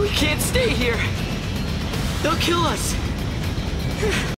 We can't stay here. They'll kill us.